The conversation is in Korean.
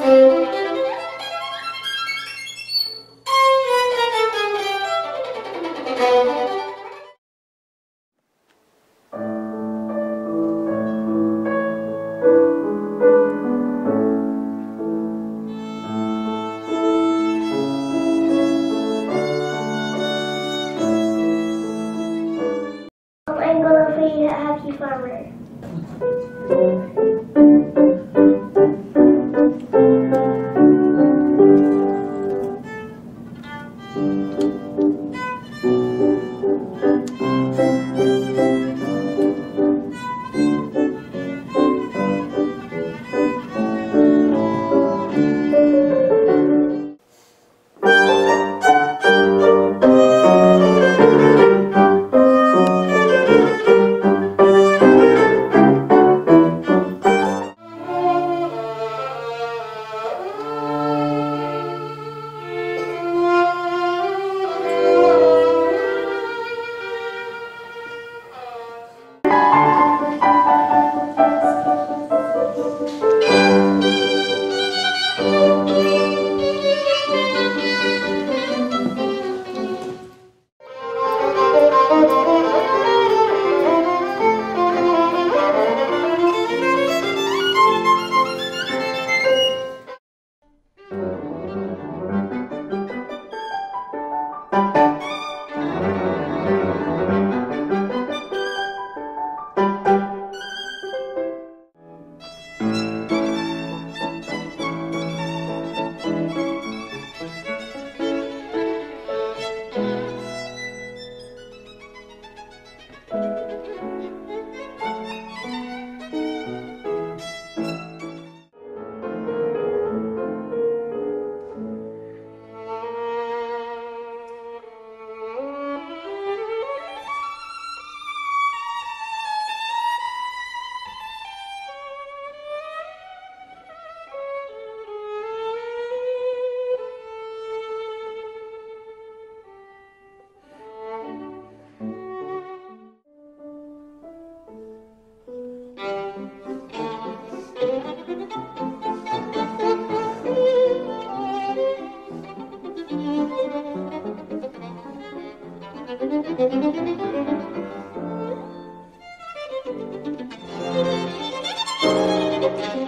Música Thank you.